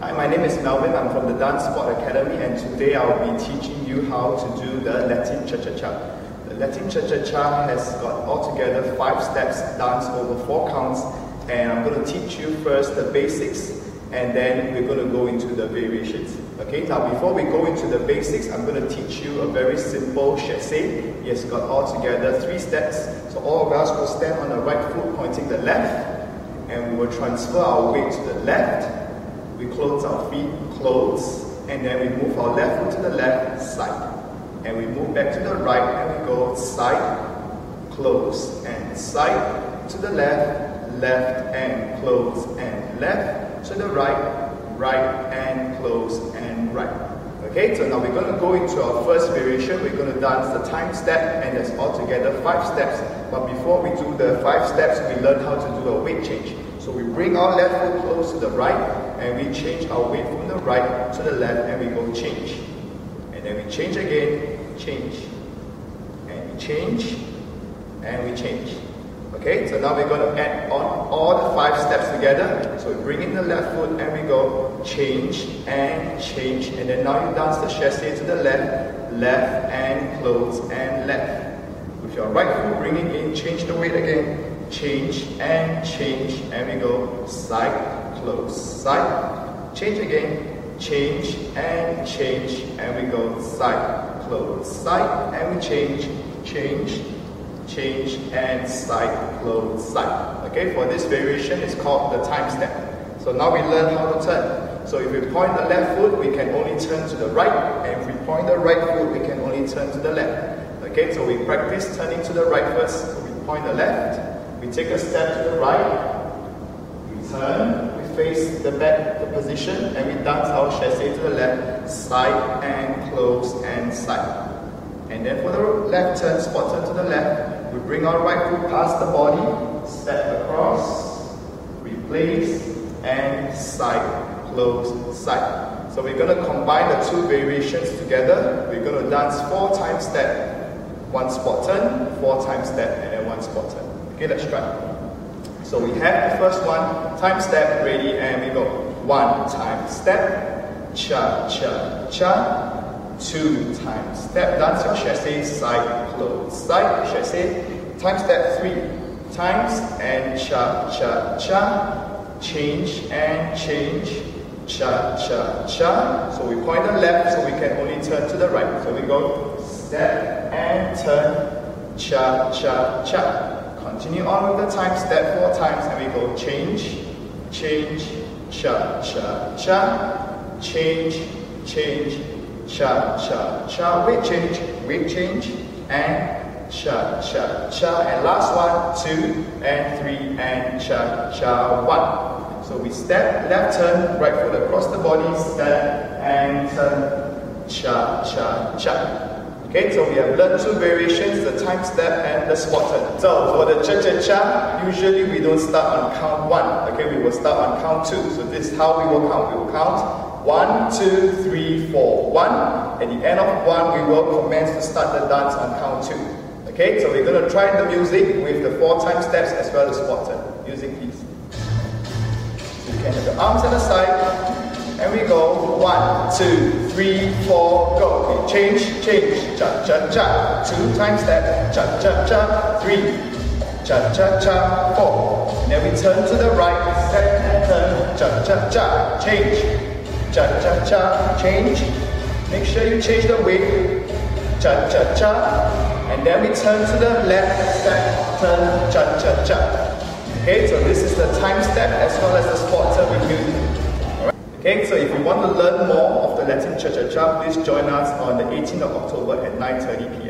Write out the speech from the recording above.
Hi, my name is Melvin. I'm from the Dance Sport Academy and today I'll be teaching you how to do the Latin Cha-Cha-Cha. The Latin Cha-Cha-Cha has got altogether five steps, dance over four counts and I'm going to teach you first the basics and then we're going to go into the variations. Okay, now before we go into the basics, I'm going to teach you a very simple chasse. It has got altogether three steps. So all of us will stand on the right foot pointing the left and we will transfer our weight to the left we close our feet, close, and then we move our left foot to the left side. And we move back to the right and we go side, close, and side to the left, left and close and left to the right, right and close and right. Okay, so now we're going to go into our first variation. We're going to dance the time step and there's altogether five steps. But before we do the five steps, we learn how to do a weight change. So we bring our left foot close to the right and we change our weight from the right to the left and we go change. And then we change again, change. And we change and we change. Okay, so now we're going to add on all the five steps together. So we bring in the left foot and we go change and change. And then now you dance the chasse to the left, left and close and left. With your right foot bringing in, change the weight again, change and change. And we go side, close, side, change again, change and change. And we go side, close, side, and we change, change, change, and side, close, side. Okay, for this variation, it's called the time step. So now we learn how to turn. So if we point the left foot, we can only turn to the right, and if we point the right foot, we can only turn to the left. Okay, so we practice turning to the right first. So we point the left, we take a step to the right, we turn, we face the back, the position, and we dance our chasse to the left, side and close and side. And then for the left turn, spot turn to the left, we bring our right foot past the body, step across, replace, and side, close, side. So we're going to combine the two variations together. We're going to dance four times step, one spot turn, four times step, and then one spot turn. Okay, let's try. So we have the first one, time step, ready, and we go. One time step, cha, cha, cha, two times step, dance your chasse, side, close, side, chasse, time step three times, and cha, cha, cha, change and change, cha, cha, cha. So we point the left so we can only turn to the right. So we go step and turn, cha, cha, cha. Continue on with the time step four times and we go change, change, cha, cha, cha, change, change, cha, cha, cha, weight change, weight change, and cha, cha, cha, and last one, two, and three, and cha, cha, one. So we step, left turn, right foot across the body, step, and turn, cha, cha, cha. Okay, so we have learned two variations, the time step and the spot turn. So for the cha-cha-cha, usually we don't start on count one. Okay, we will start on count two. So this is how we will count. We will count one, two, three, four, one. At the end of one, we will commence to start the dance on count two. Okay, so we're to try the music with the four time steps as well as spot turn. Music, please. So you can have the arms at the side, and we go one, two, three, four, go. Okay, change, change, cha cha cha. Two time step, cha cha cha. Three, cha cha cha. Four. And then we turn to the right, step, turn, cha cha cha. Change. Cha cha cha, change. Make sure you change the weight. Cha cha cha. And then we turn to the left, step, turn, cha cha cha. Okay, so this is the time step as well as the spot turn with music. Okay, so if you want to learn more of the Latin church cha cha please join us on the 18th of October at 9.30 p.m.